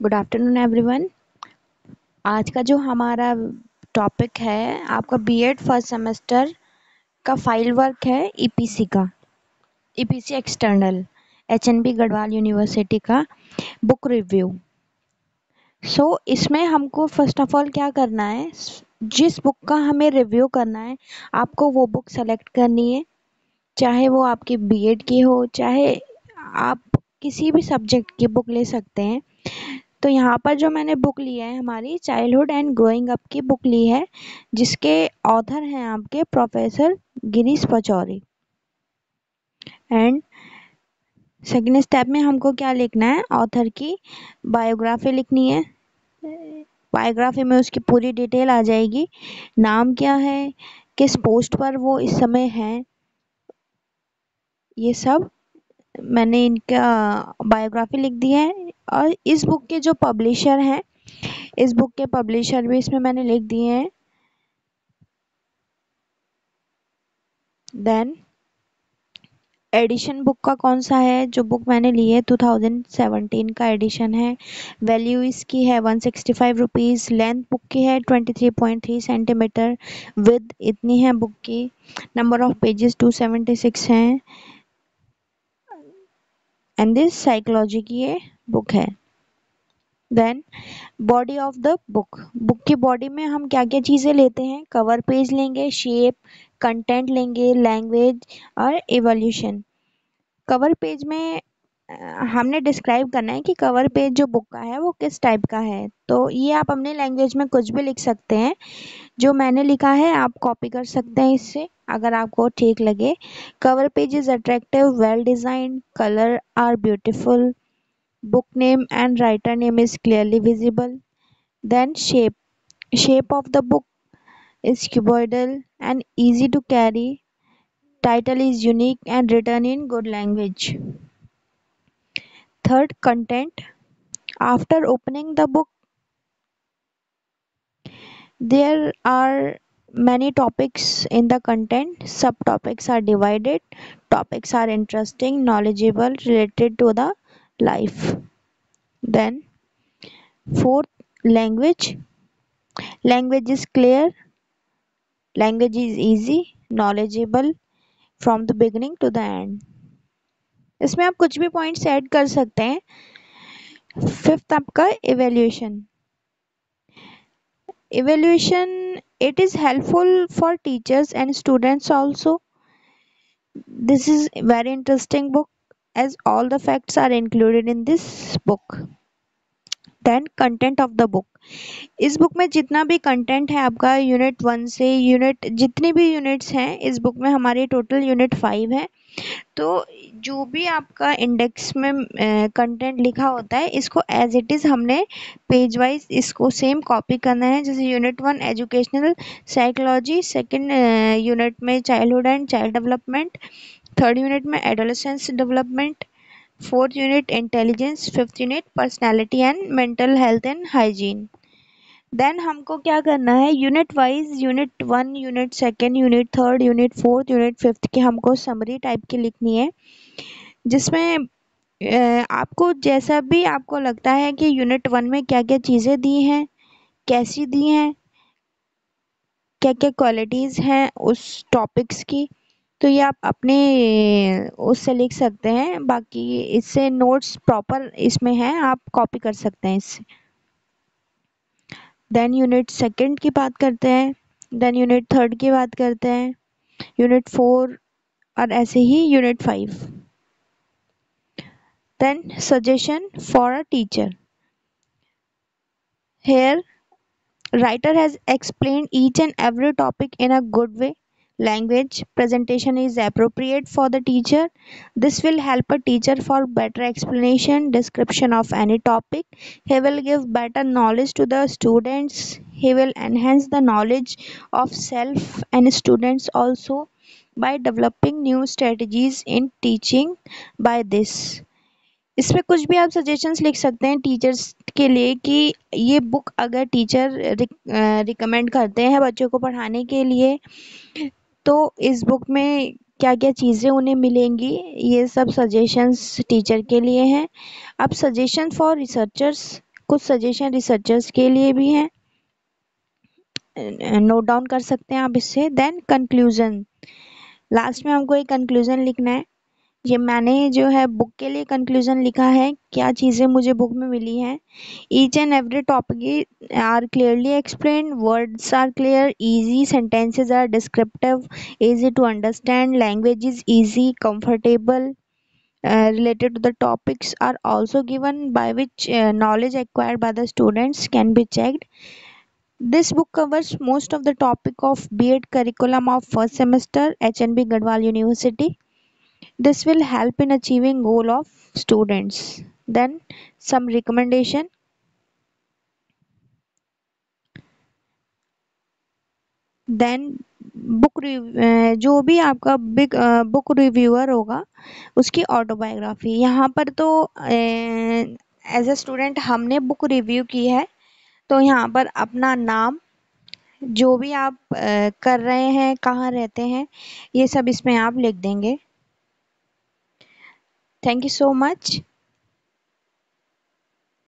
Good afternoon everyone आज का जो हमारा टॉपिक है, आपका बीएड फ़र्स्ट सेमेस्टर का फ़ाइल वर्क है ईपीसी e का EPC external HNB Garhwal university का बुक रिव्यू सो इसमें हमको फ़र्स्ट ऑफ़ ऑल क्या करना है? जिस बुक का हमें रिव्यू करना है, आपको वो बुक सेलेक्ट करनी है, चाहे वो आपकी बीएड की हो, चाहे आप किसी भी सब्जेक्ट की बुक ले सकते हैं। तो यहाँ पर जो मैंने बुक लिया है हमारी चाइल्डहुड एंड ग्रोइंग अप की बुक ली है, जिसके ऑथर हैं आपके professor Girish Pachauri and second step में हमको क्या लिखना है? ऑथर की बायोग्राफी लिखनी है। बायोग्राफी में उसकी पूरी डिटेल आ जाएगी। नाम क्या है? किस पोस्ट पर वो इस समय है? ये सब मैंने इनका बायोग्राफी लिख दी है। और इस बुक के जो पब्लिशर हैं, इस बुक के पब्लिशर भी इसमें मैंने लिख दिए हैं। देन एडिशन बुक का कौन सा है? जो बुक मैंने ली है 2017 का एडिशन है। वैल्यू इसकी है one sixty five rupees length book की है 23.3 सेंटीमीटर विद इतनी है बुक की। नंबर ऑफ़ पेजेस 276 हैं। एंड दिस साइकोलॉजी की ये बुक है। Then body of the book book की बॉडी में हम क्या क्या चीज़ें लेते हैं? कवर पेज लेंगे शेप कंटेंट लेंगे लैंग्वेज और एवोल्यूशन कवर पेज में हमने डिस्क्राइब करना है कि कवर पेज जो बुक का है वो किस टाइप का है। तो ये आप अपने लैंग्वेज में कुछ भी लिख सकते हैं। जो मैंने लिखा है, आप कॉपी कर सकते हैं इससे, अगर आपको ठीक लगे। Cover page is attractive well designed colour are beautiful book name and writer name is clearly visible. Then shape. Shape of the book is cuboidal and easy to carry. Title is unique and written in good language. Third content. After opening the book there are many topics in the content. Subtopics are divided. Topics are interesting knowledgeable related to the life then fourth language language is clear language is easy knowledgeable from the beginning to the end इसमें आप कुछ भी points add कर सकते हैं fifth आपका evaluation evaluation it is helpful for teachers and students also this is very interesting book as all the facts are included in this book. Then content of the book. इस book में जितना भी content है आपका unit one से unit जितनी भी units हैं, इस बुक में हमारी टोटल यूनिट फाइव है। तो जो भी आपका इंडेक्स में कंटेंट लिखा होता है, इसको एज इट इज़ हमने पेज वाइज इसको सेम कॉपी करना है। जैसे unit one educational psychology second unit में childhood and child development third unit में adolescence development fourth unit intelligence fifth unit personality and mental health and hygiene then हमको क्या करना है? Unit wise unit one unit second unit third unit fourth unit fifth की हमको summary type की लिखनी है, जिसमें आपको जैसा भी आपको लगता है कि यूनिट वन में क्या क्या चीज़ें दी हैं, कैसी दी हैं क्या क्या क्वालिटीज़ हैं उस टॉपिक्स की तो ये आप अपने उससे लिख सकते हैं। बाकी इससे नोट्स प्रॉपर इसमें हैं, आप कॉपी कर सकते हैं इससे। देन यूनिट सेकंड की बात करते हैं। देन यूनिट थर्ड की बात करते हैं। यूनिट फोर और ऐसे ही unit five then suggestion for a teacher here writer has explain each and every topic in a good way language presentation is appropriate for the teacher this will help a teacher for better explanation description of any topic he will give better knowledge to the students he will enhance the knowledge of self and students also by developing new strategies in teaching by this इसमें कुछ भी आप suggestions लिख सकते हैं teachers के लिए कि ये बुक अगर टीचर रिकमेंड करते हैं बच्चों को पढ़ाने के लिए तो इस बुक में क्या क्या चीज़ें उन्हें मिलेंगी, ये सब सजेशंस टीचर के लिए हैं। अब सजेशन फॉर रिसर्चर्स कुछ सजेशन रिसर्चर्स के लिए भी हैं। नोट डाउन कर सकते हैं आप इससे। देन कंक्लूजन लास्ट में हमको एक कंक्लूजन लिखना है। ये मैंने जो है बुक के लिए कंक्लूजन लिखा है, क्या चीज़ें मुझे बुक में मिली हैं each and every topic are clearly explain words are clear easy sentences are descriptive easy to understand language is easy comfortable related to the topics are also given by which knowledge acquired by the students can be checked This book covers most of the topic of B.Ed curriculum of first semester H.N.B. Gadwal University. This will help in achieving goal of students. Then, some recommendation. Then book जो भी आपका big book reviewer होगा, उसकी autobiography यहाँ पर तो as a student हमने book review की है तो यहाँ पर अपना नाम, जो भी आप कर रहे हैं, कहाँ रहते हैं, ये सब इसमें आप लिख देंगे. Thank you so much